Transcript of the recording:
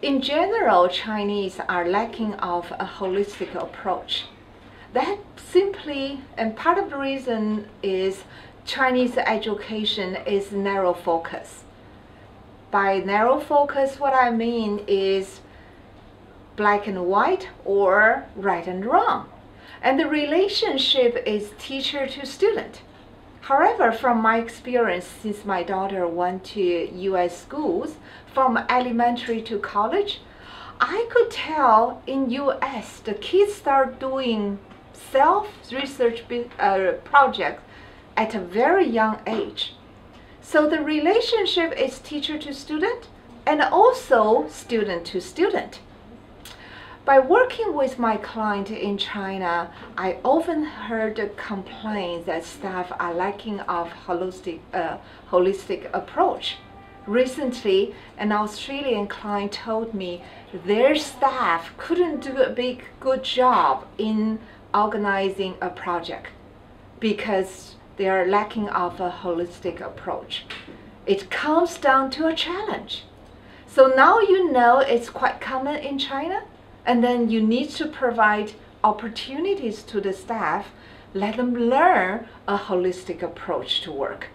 In general, Chinese are lacking of a holistic approach. That simply, and part of the reason is Chinese education is narrow focus. By narrow focus, what I mean is black and white or right and wrong. And the relationship is teacher to student. However, from my experience, since my daughter went to U.S. schools, from elementary to college, I could tell in U.S. the kids start doing self-research uh, projects at a very young age. So the relationship is teacher to student and also student to student. By working with my client in China, I often heard complaints that staff are lacking of holistic, uh, holistic approach. Recently, an Australian client told me their staff couldn't do a big good job in organizing a project because they are lacking of a holistic approach. It comes down to a challenge. So now you know it's quite common in China and then you need to provide opportunities to the staff, let them learn a holistic approach to work.